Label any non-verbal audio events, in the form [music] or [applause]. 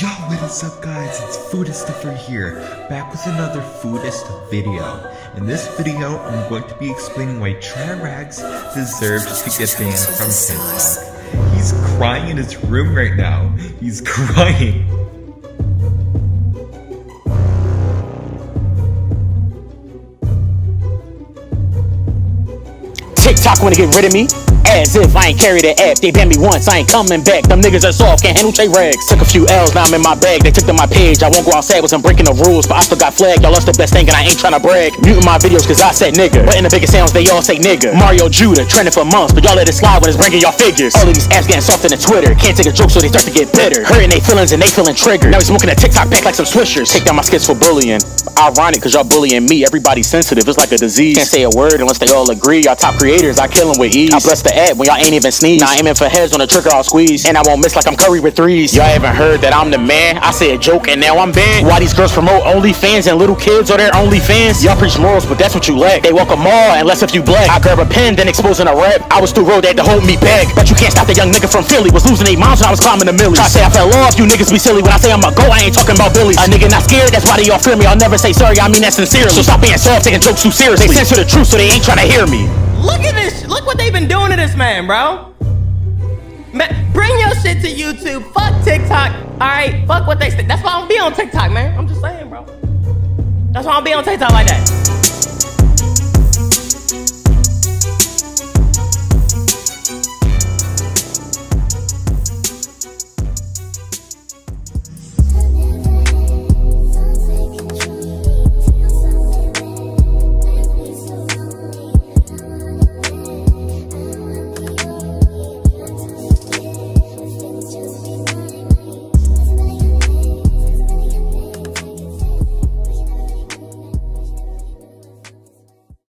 Yo, what is up guys? It's Foodistopher here, back with another Foodist video. In this video, I'm going to be explaining why Tra Rags deserves to get banned from TikTok. He's crying in his room right now. He's [laughs] crying. TikTok wanna get rid of me? As if I ain't carried the app. They banned me once, I ain't coming back. Them niggas are soft, can't handle J rags. Took a few L's, now I'm in my bag. They took to my page. I won't go outside, wasn't breaking the rules, but I still got flagged. Y'all lost the best thing, and I ain't trying to brag. Muting my videos, cause I said nigga. But in the biggest sounds, they all say nigga. Mario Judah, trending for months, but y'all let it slide when it's bringing y'all figures. All of these apps getting soft in the Twitter. Can't take a joke, so they start to get bitter. Hurting they feelings and they feeling triggered. Now he's smoking a TikTok pack like some swishers. Take down my skits for bullying. Ironic, cause y'all bullying me. Everybody's sensitive, it's like a disease. Can't say a word unless they all agree. Y'all top creators, I kill them with ease. I bless the app when y'all ain't even sneeze. Now aiming for heads on the trigger, I'll squeeze. And I won't miss like I'm Curry with threes. Y'all haven't heard that I'm the man. I say a joke and now I'm banned. Why these girls promote OnlyFans and little kids are their OnlyFans? Y'all preach morals, but that's what you lack. They walk a mall unless if you black. I grab a pen, then exposing a rap. I was too road, they to hold me back. But you can't stop the young nigga from Philly. Was losing eight moms when I was climbing the millies. Try say I fell off, you niggas be silly. When I say I'm a go, I ain't talking about Billy. A nigga not scared, that's why they all fear me. I'll never say sorry, I mean that sincerely. So stop being soft, taking jokes too seriously. They censor the truth, so they ain't trying to hear me. Look at this. Look what they've been doing to this man, bro. Man, bring your shit to YouTube. Fuck TikTok. All right. Fuck what they say. That's why I don't be on TikTok, man. I'm just saying, bro. That's why I don't be on TikTok like that.